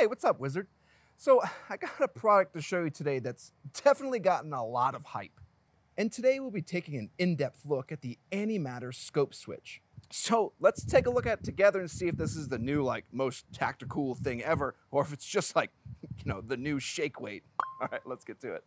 Hey, what's up, wizard? So, I got a product to show you today that's definitely gotten a lot of hype. And today we'll be taking an in-depth look at the Antimatter scope switch. So, let's take a look at it together and see if this is the new like most tactical thing ever or if it's just like, you know, the new shake weight. All right, let's get to it.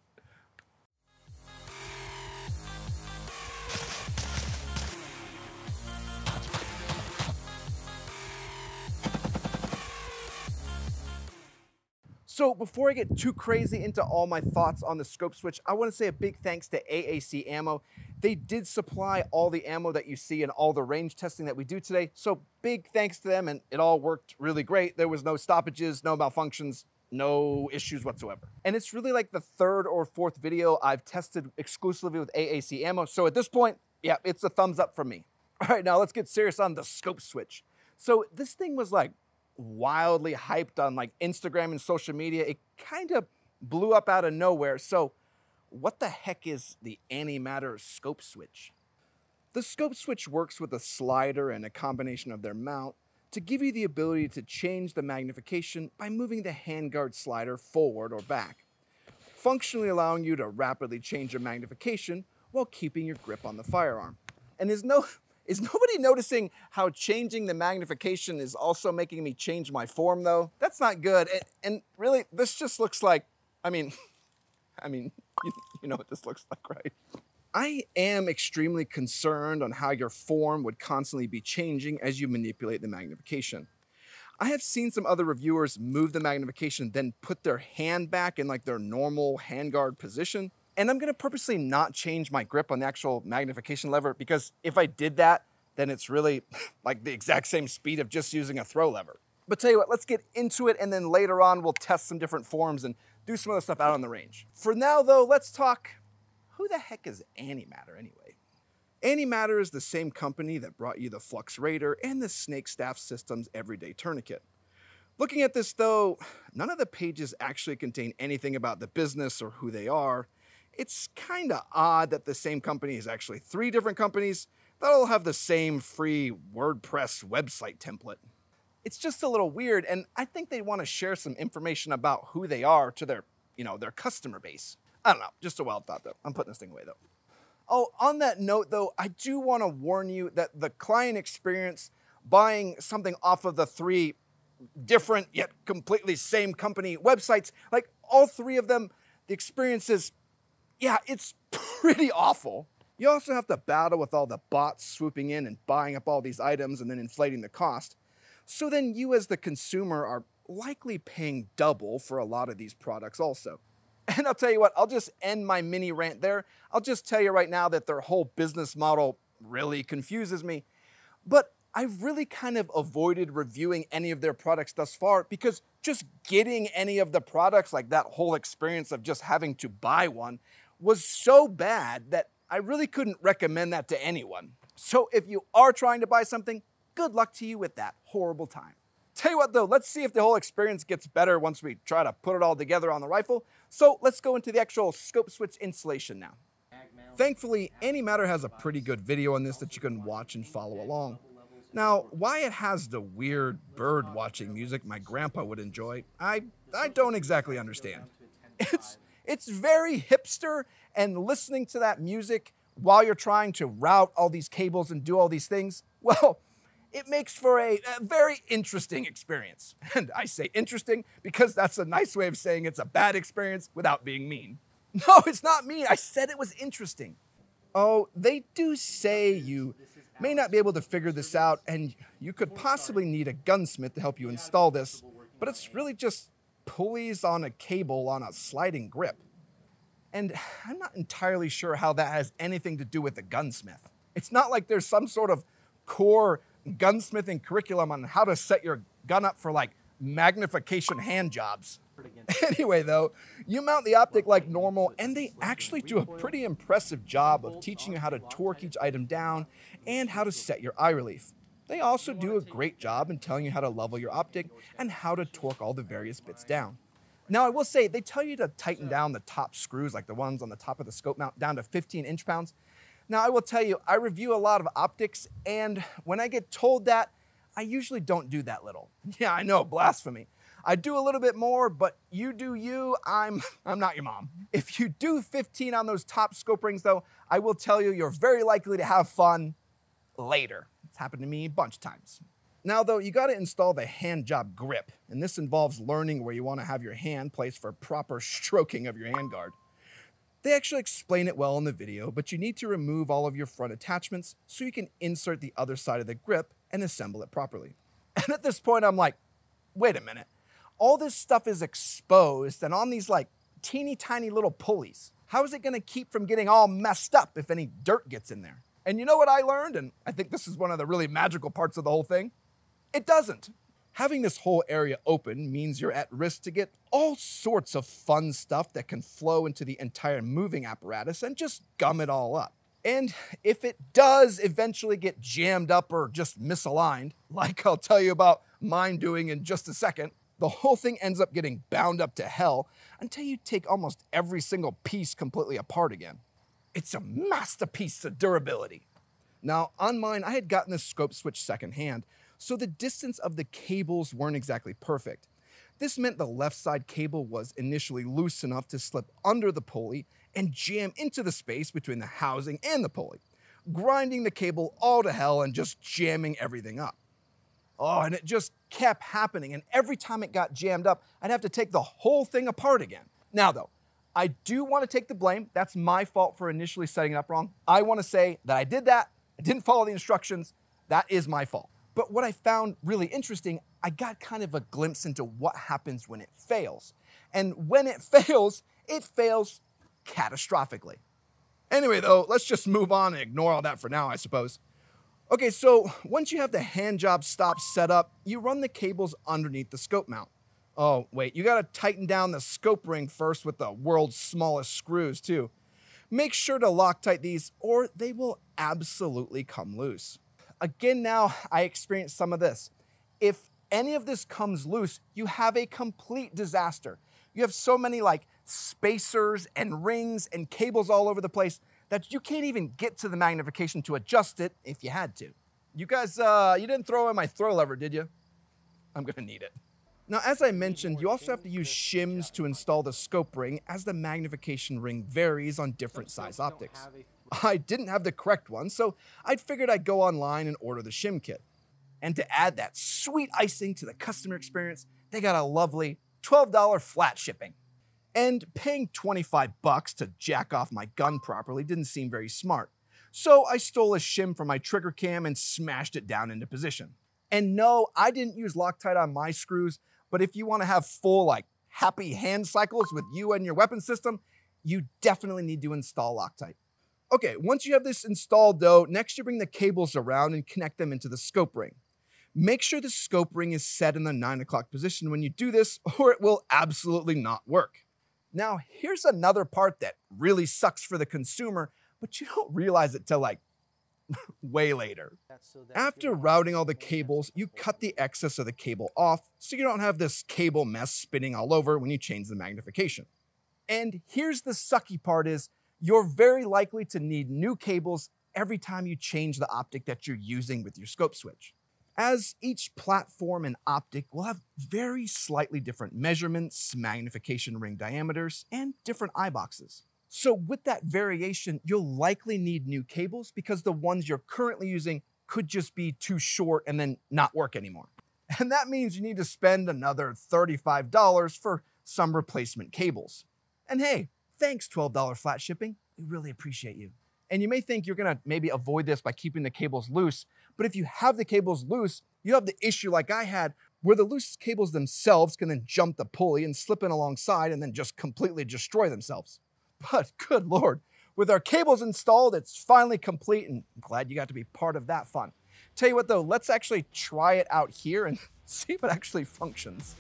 So before I get too crazy into all my thoughts on the scope switch, I want to say a big thanks to AAC Ammo. They did supply all the ammo that you see and all the range testing that we do today. So big thanks to them and it all worked really great. There was no stoppages, no malfunctions, no issues whatsoever. And it's really like the third or fourth video I've tested exclusively with AAC Ammo. So at this point, yeah, it's a thumbs up from me. All right, now let's get serious on the scope switch. So this thing was like wildly hyped on like Instagram and social media. It kind of blew up out of nowhere. So, what the heck is the Antimatter scope switch? The scope switch works with a slider and a combination of their mount to give you the ability to change the magnification by moving the handguard slider forward or back, functionally allowing you to rapidly change your magnification while keeping your grip on the firearm. And there's no is nobody noticing how changing the magnification is also making me change my form though? That's not good. And, and really, this just looks like, I mean, I mean, you, you know what this looks like, right? I am extremely concerned on how your form would constantly be changing as you manipulate the magnification. I have seen some other reviewers move the magnification, then put their hand back in like their normal handguard position. And I'm gonna purposely not change my grip on the actual magnification lever because if I did that, then it's really like the exact same speed of just using a throw lever. But tell you what, let's get into it and then later on we'll test some different forms and do some other stuff out on the range. For now though, let's talk, who the heck is Antimatter anyway? Antimatter is the same company that brought you the Flux Raider and the Snake Staff Systems Everyday Tourniquet. Looking at this though, none of the pages actually contain anything about the business or who they are, it's kind of odd that the same company is actually three different companies that all have the same free WordPress website template. It's just a little weird, and I think they want to share some information about who they are to their, you know, their customer base. I don't know, just a wild thought though. I'm putting this thing away though. Oh, on that note though, I do want to warn you that the client experience buying something off of the three different yet completely same company websites, like all three of them, the experience is yeah, it's pretty awful. You also have to battle with all the bots swooping in and buying up all these items and then inflating the cost. So then you as the consumer are likely paying double for a lot of these products also. And I'll tell you what, I'll just end my mini rant there. I'll just tell you right now that their whole business model really confuses me. But I've really kind of avoided reviewing any of their products thus far because just getting any of the products, like that whole experience of just having to buy one, was so bad that I really couldn't recommend that to anyone. So if you are trying to buy something, good luck to you with that horrible time. Tell you what though, let's see if the whole experience gets better once we try to put it all together on the rifle. So let's go into the actual scope switch installation now. Thankfully, Antimatter has a pretty good video on this that you can watch and follow along. Now, why it has the weird bird watching music my grandpa would enjoy, I, I don't exactly understand. It's it's very hipster, and listening to that music while you're trying to route all these cables and do all these things, well, it makes for a, a, very interesting experience. And I say interesting because that's a nice way of saying it's a bad experience without being mean. No, it's not mean. I said it was interesting. Oh, they do say you may not be able to figure this out, and you could possibly need a gunsmith to help you install this, but it's really just pulleys on a cable on a sliding grip. And I'm not entirely sure how that has anything to do with the gunsmith. It's not like there's some sort of core gunsmithing curriculum on how to set your gun up for like magnification hand jobs. Anyway, though, you mount the optic like normal, and they actually do a pretty impressive job of teaching you how to torque each item down and how to set your eye relief. They also do a great job in telling you how to level your optic and how to torque all the various bits down. Now, I will say, they tell you to tighten down the top screws, like the ones on the top of the scope mount, down to 15 inch pounds. Now, I will tell you, I review a lot of optics, and when I get told that, I usually don't do that little. Yeah, I know, blasphemy. I do a little bit more, but you do you. I'm I'm not your mom. If you do 15 on those top scope rings though, I will tell you you're very likely to have fun later. It's happened to me a bunch of times. Now though, you got to install the hand job grip, and this involves learning where you want to have your hand placed for proper stroking of your handguard. They actually explain it well in the video, but you need to remove all of your front attachments so you can insert the other side of the grip and assemble it properly. And at this point, I'm like, wait a minute. All this stuff is exposed and on these like teeny tiny little pulleys. How is it gonna keep from getting all messed up if any dirt gets in there? And you know what I learned? And I think this is one of the really magical parts of the whole thing. It doesn't. Having this whole area open means you're at risk to get all sorts of fun stuff that can flow into the entire moving apparatus and just gum it all up. And if it does eventually get jammed up or just misaligned, like I'll tell you about mine doing in just a second, the whole thing ends up getting bound up to hell until you take almost every single piece completely apart again. It's a masterpiece of durability. Now, on mine, I had gotten this scope switch secondhand, so the distance of the cables weren't exactly perfect. This meant the left side cable was initially loose enough to slip under the pulley and jam into the space between the housing and the pulley, grinding the cable all to hell and just jamming everything up. Oh, and it just kept happening. And every time it got jammed up, I'd have to take the whole thing apart again. Now, though, I do want to take the blame. That's my fault for initially setting it up wrong. I want to say that I did that. I didn't follow the instructions. That is my fault. But what I found really interesting, I got kind of a glimpse into what happens when it fails. And when it fails, it fails catastrophically. Anyway, though, let's just move on and ignore all that for now, I suppose. Okay, so once you have the hand job stop set up, you run the cables underneath the scope mount. Oh, wait, you gotta tighten down the scope ring first with the world's smallest screws, too. Make sure to Loctite these or they will absolutely come loose. Again, now I experienced some of this. If any of this comes loose, you have a complete disaster. You have so many like spacers and rings and cables all over the place that you can't even get to the magnification to adjust it if you had to. You guys, uh, you didn't throw in my throw lever, did you? I'm gonna need it. Now, as I mentioned, you also have to use shims to install the scope ring as the magnification ring varies on different size optics. I didn't have the correct one, so I figured I'd go online and order the shim kit. And to add that sweet icing to the customer experience, they got a lovely $12 flat shipping. And paying 25 bucks to jack off my gun properly didn't seem very smart. So I stole a shim from my trigger cam and smashed it down into position. And no, I didn't use Loctite on my screws, but if you want to have full like happy hand cycles with you and your weapon system, you definitely need to install Loctite. Okay, once you have this installed though, next you bring the cables around and connect them into the scope ring. Make sure the scope ring is set in the 9 o'clock position when you do this, or it will absolutely not work. Now, here's another part that really sucks for the consumer, but you don't realize it till like way later. After routing all the cables, you cut the excess of the cable off so you don't have this cable mess spinning all over when you change the magnification. And here's the sucky part is you're very likely to need new cables every time you change the optic that you're using with your scope switch as each platform and optic will have very slightly different measurements, magnification ring diameters, and different eye boxes. So with that variation, you'll likely need new cables because the ones you're currently using could just be too short and then not work anymore. And that means you need to spend another $35 for some replacement cables. And hey, thanks $12 flat shipping. We really appreciate you. And you may think you're gonna maybe avoid this by keeping the cables loose, but if you have the cables loose, you have the issue like I had where the loose cables themselves can then jump the pulley and slip in alongside and then just completely destroy themselves. But good Lord, with our cables installed, it's finally complete and I'm glad you got to be part of that fun. Tell you what though, let's actually try it out here and see if it actually functions.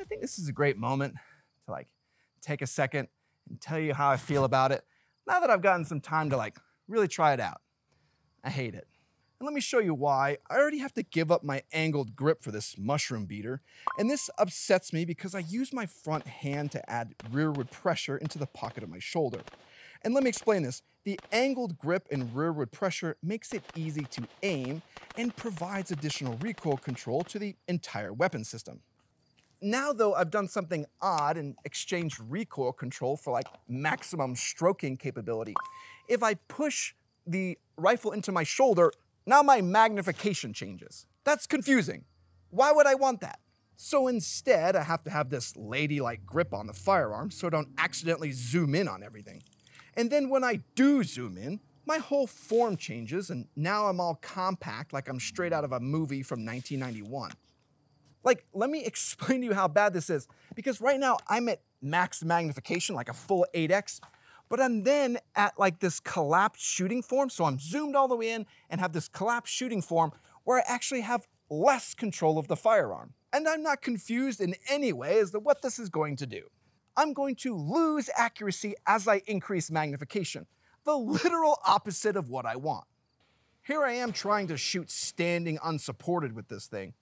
I think this is a great moment to like take a second and tell you how I feel about it now that I've gotten some time to like really try it out. I hate it. And let me show you why. I already have to give up my angled grip for this mushroom beater, and this upsets me because I use my front hand to add rearward pressure into the pocket of my shoulder. And let me explain this. The angled grip and rearward pressure makes it easy to aim and provides additional recoil control to the entire weapon system. Now though, I've done something odd and exchanged recoil control for like maximum stroking capability. If I push the rifle into my shoulder, now my magnification changes. That's confusing. Why would I want that? So instead, I have to have this ladylike grip on the firearm so I don't accidentally zoom in on everything. And then when I do zoom in, my whole form changes and now I'm all compact like I'm straight out of a movie from 1991. Like, let me explain to you how bad this is. Because right now I'm at max magnification, like a full 8x, but I'm then at like this collapsed shooting form. So I'm zoomed all the way in and have this collapsed shooting form where I actually have less control of the firearm. And I'm not confused in any way as to what this is going to do. I'm going to lose accuracy as I increase magnification, the literal opposite of what I want. Here I am trying to shoot standing unsupported with this thing.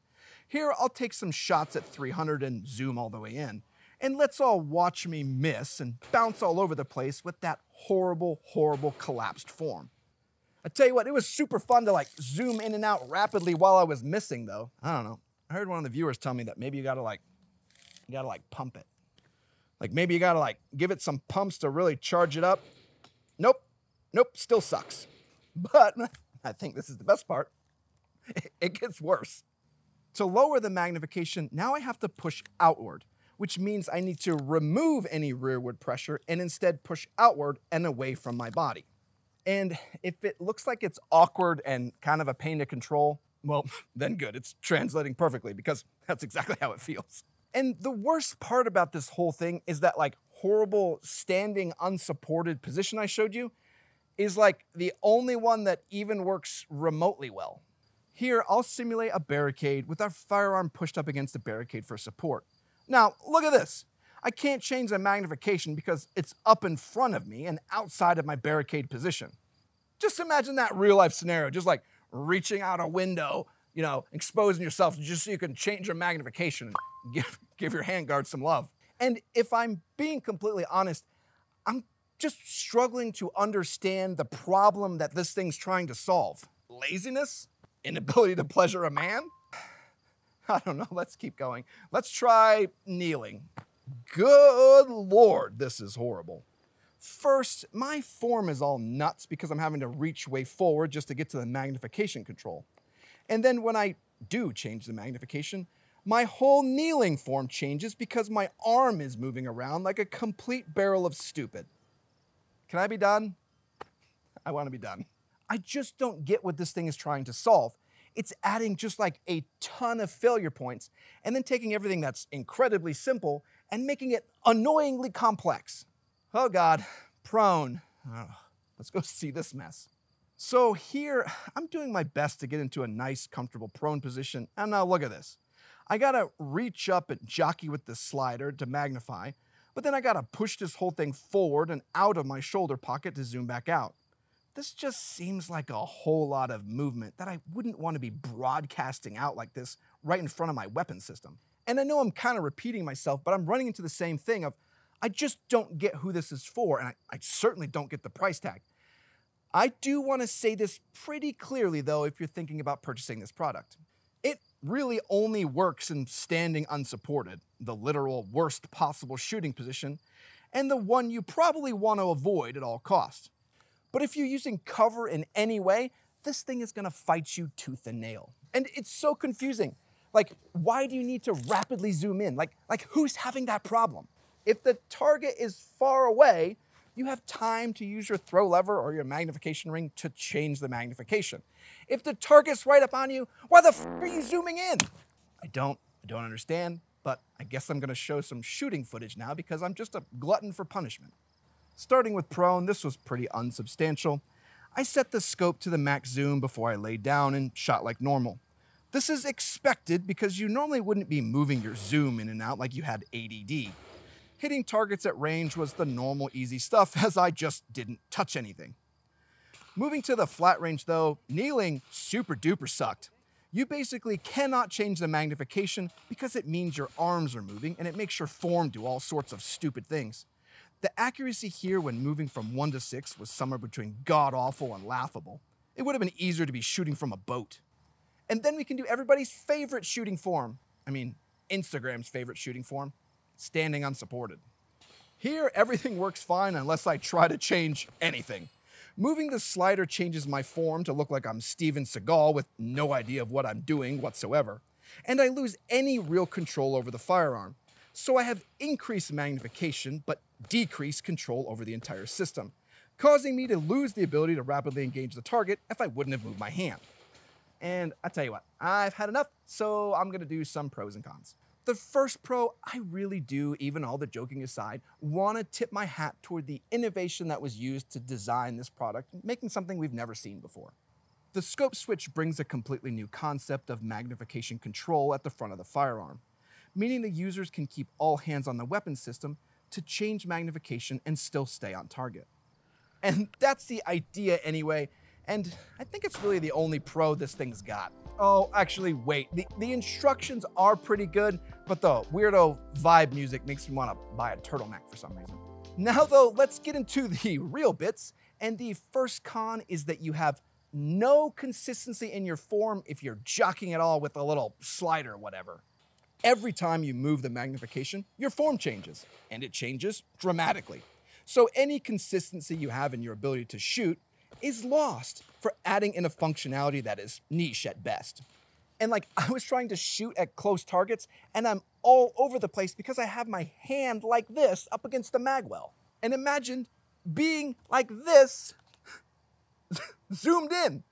Here I'll take some shots at 300 and zoom all the way in. And let's all watch me miss and bounce all over the place with that horrible, horrible collapsed form. I tell you what, it was super fun to like zoom in and out rapidly while I was missing though. I don't know. I heard one of the viewers tell me that maybe you gotta like, you gotta like pump it. Like maybe you gotta like give it some pumps to really charge it up. Nope, nope, still sucks. But I think this is the best part. It gets worse. To lower the magnification, now I have to push outward, which means I need to remove any rearward pressure and instead push outward and away from my body. And if it looks like it's awkward and kind of a pain to control, well, then good, it's translating perfectly because that's exactly how it feels. And the worst part about this whole thing is that like horrible standing unsupported position I showed you is like the only one that even works remotely well. Here, I'll simulate a barricade with our firearm pushed up against the barricade for support. Now, look at this. I can't change the magnification because it's up in front of me and outside of my barricade position. Just imagine that real life scenario, just like reaching out a window, you know, exposing yourself just so you can change your magnification and give, give your handguard some love. And if I'm being completely honest, I'm just struggling to understand the problem that this thing's trying to solve. Laziness? Inability to pleasure a man? I don't know, let's keep going. Let's try kneeling. Good lord, this is horrible. First, my form is all nuts because I'm having to reach way forward just to get to the magnification control. And then when I do change the magnification, my whole kneeling form changes because my arm is moving around like a complete barrel of stupid. Can I be done? I want to be done. I just don't get what this thing is trying to solve. It's adding just like a ton of failure points and then taking everything that's incredibly simple and making it annoyingly complex. Oh God, prone. Oh, let's go see this mess. So here, I'm doing my best to get into a nice, comfortable prone position. And now look at this. I gotta reach up and jockey with the slider to magnify, but then I gotta push this whole thing forward and out of my shoulder pocket to zoom back out. This just seems like a whole lot of movement that I wouldn't want to be broadcasting out like this right in front of my weapon system. And I know I'm kind of repeating myself, but I'm running into the same thing of I just don't get who this is for, and I, I certainly don't get the price tag. I do want to say this pretty clearly, though, if you're thinking about purchasing this product. It really only works in standing unsupported, the literal worst possible shooting position, and the one you probably want to avoid at all costs. But if you're using cover in any way, this thing is gonna fight you tooth and nail. And it's so confusing. Like, why do you need to rapidly zoom in? Like, like who's having that problem? If the target is far away, you have time to use your throw lever or your magnification ring to change the magnification. If the target's right up on you, why the are you zooming in? I don't, I don't understand, but I guess I'm gonna show some shooting footage now because I'm just a glutton for punishment. Starting with prone, this was pretty unsubstantial. I set the scope to the max zoom before I laid down and shot like normal. This is expected because you normally wouldn't be moving your zoom in and out like you had ADD. Hitting targets at range was the normal easy stuff as I just didn't touch anything. Moving to the flat range though, kneeling super duper sucked. You basically cannot change the magnification because it means your arms are moving and it makes your form do all sorts of stupid things. The accuracy here when moving from 1 to 6 was somewhere between god awful and laughable. It would have been easier to be shooting from a boat. And then we can do everybody's favorite shooting form. I mean, Instagram's favorite shooting form standing unsupported. Here, everything works fine unless I try to change anything. Moving the slider changes my form to look like I'm Steven Seagal with no idea of what I'm doing whatsoever. And I lose any real control over the firearm. So I have increased magnification, but decreased control over the entire system, causing me to lose the ability to rapidly engage the target if I wouldn't have moved my hand. And I tell you what, I've had enough, so I'm gonna do some pros and cons. The first pro, I really do, even all the joking aside, want to tip my hat toward the innovation that was used to design this product, making something we've never seen before. The scope switch brings a completely new concept of magnification control at the front of the firearm, meaning the users can keep all hands on the weapon system to change magnification and still stay on target. And that's the idea anyway, and I think it's really the only pro this thing's got. Oh, actually, wait. The, the instructions are pretty good, but the weirdo vibe music makes me want to buy a turtleneck for some reason. Now, though, let's get into the real bits. And the first con is that you have no consistency in your form if you're jocking at all with a little slider or whatever. Every time you move the magnification, your form changes, and it changes dramatically. So any consistency you have in your ability to shoot is lost for adding in a functionality that is niche at best. And like I was trying to shoot at close targets and I'm all over the place because I have my hand like this up against the magwell. And imagine being like this zoomed in.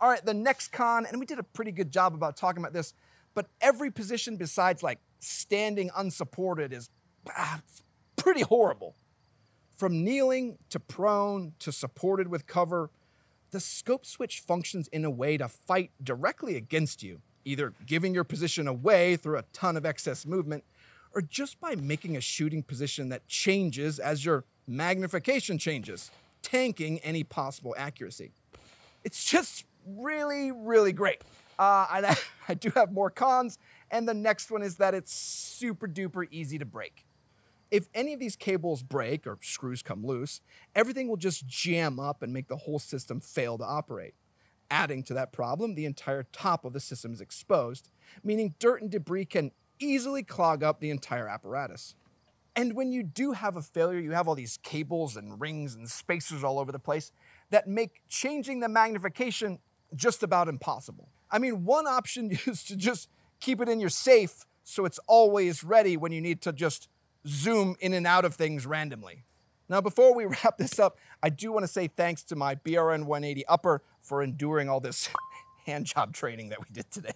All right, the next con, and we did a pretty good job about talking about this, but every position besides like standing unsupported is ah, pretty horrible. From kneeling to prone to supported with cover, the scope switch functions in a way to fight directly against you, either giving your position away through a ton of excess movement, or just by making a shooting position that changes as your magnification changes, tanking any possible accuracy. It's just really, really great. Uh, I, I do have more cons, and the next one is that it's super duper easy to break. If any of these cables break or screws come loose, everything will just jam up and make the whole system fail to operate. Adding to that problem, the entire top of the system is exposed, meaning dirt and debris can easily clog up the entire apparatus. And when you do have a failure, you have all these cables and rings and spacers all over the place that make changing the magnification just about impossible. I mean, one option is to just keep it in your safe so it's always ready when you need to just zoom in and out of things randomly. Now, before we wrap this up, I do want to say thanks to my BRN 180 upper for enduring all this hand job training that we did today.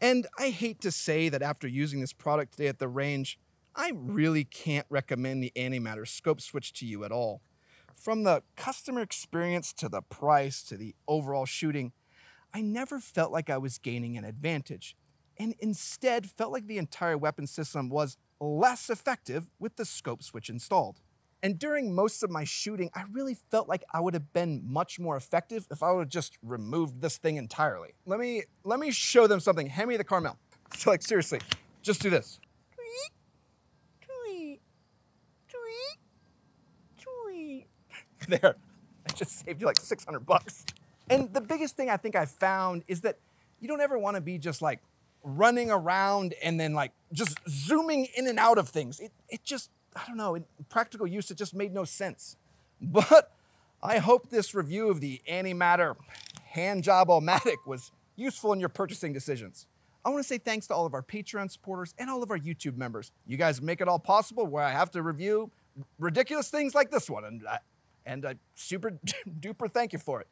And I hate to say that after using this product today at the range, I really can't recommend the Antimatter scope switch to you at all. From the customer experience to the price to the overall shooting, I never felt like I was gaining an advantage, and instead felt like the entire weapon system was less effective with the scope switch installed. And during most of my shooting, I really felt like I would have been much more effective if I would have just removed this thing entirely. Let me let me show them something. Hand me the Carmel. So like seriously, just do this. Tweet, tweet, tweet, tweet. There. I just saved you like 600 bucks. And the biggest thing I think I found is that you don't ever want to be just like running around and then like just zooming in and out of things. It, it just, I don't know, in practical use, it just made no sense. But I hope this review of the Antimatter hand job Allmatic was useful in your purchasing decisions. I want to say thanks to all of our Patreon supporters and all of our YouTube members. You guys make it all possible where I have to review ridiculous things like this one, and I, and I super duper thank you for it.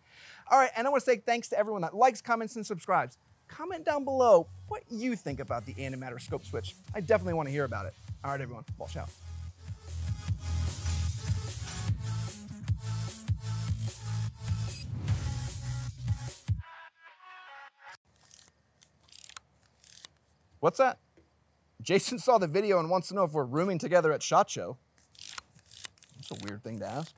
All right, and I want to say thanks to everyone that likes, comments, and subscribes comment down below what you think about the Antimatter scope switch. I definitely want to hear about it. All right, everyone, Walsh out. What's that? Jason saw the video and wants to know if we're rooming together at SHOT Show. That's a weird thing to ask.